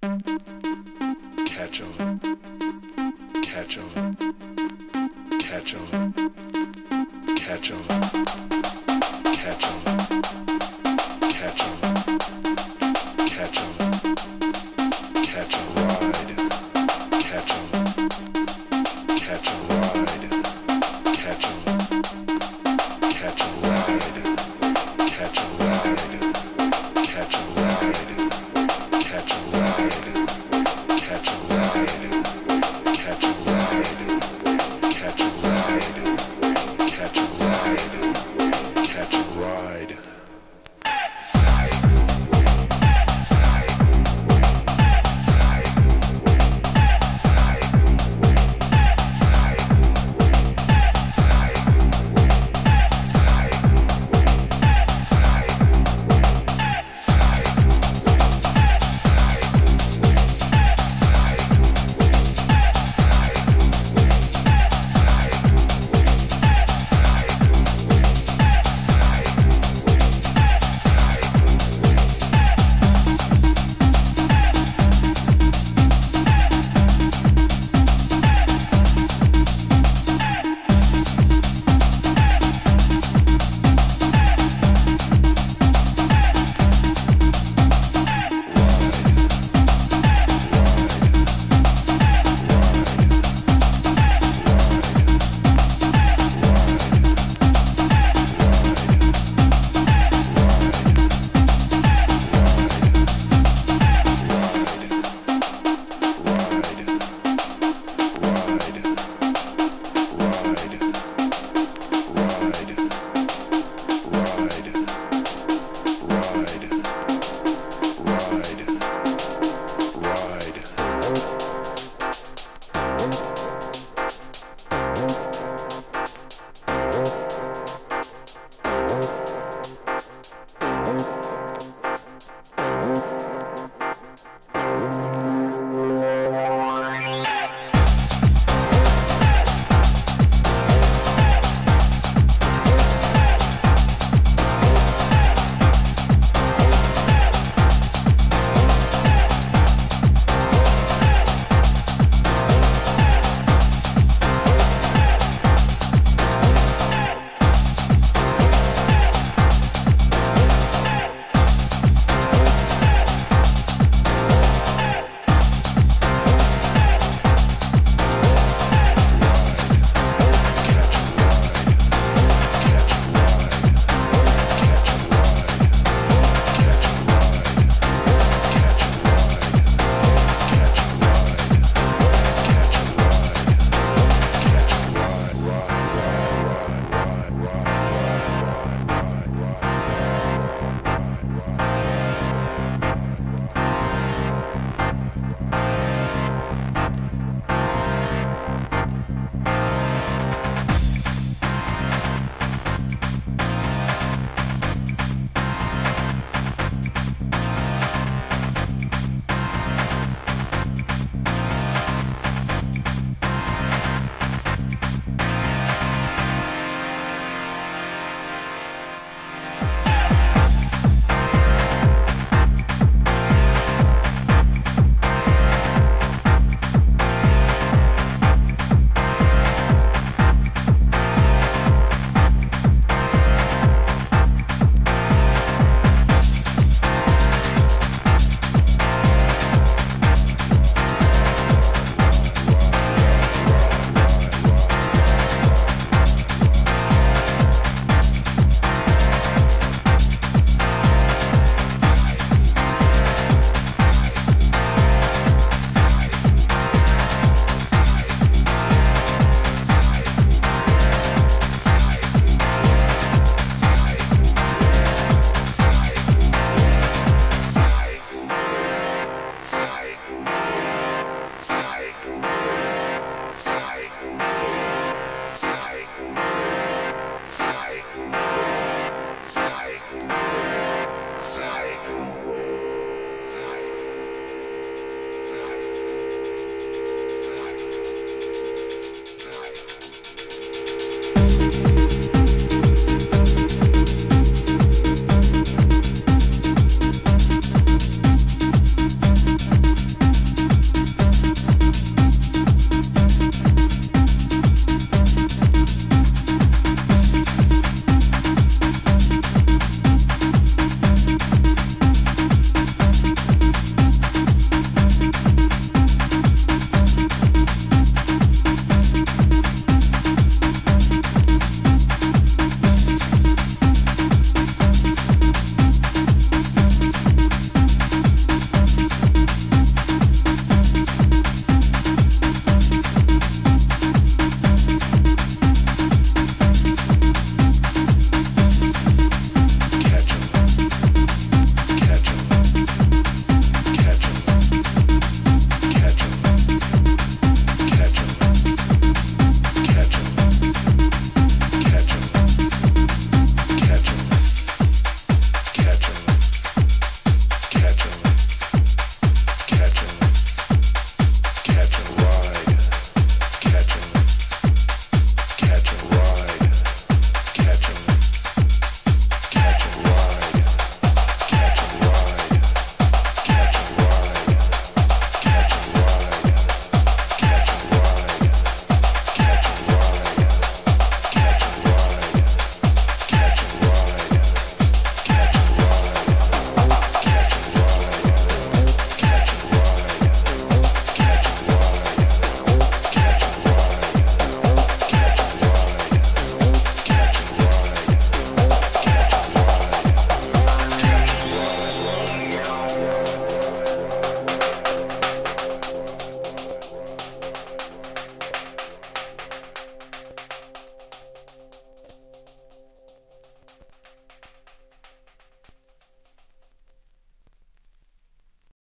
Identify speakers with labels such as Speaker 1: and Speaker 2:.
Speaker 1: Catch on. Catch on. Catch on. Catch on. Catch on. Catch on. Catch on. Catch a ride. Catch on. Catch a ride. Catch on. Catch a ride. Catch a ride.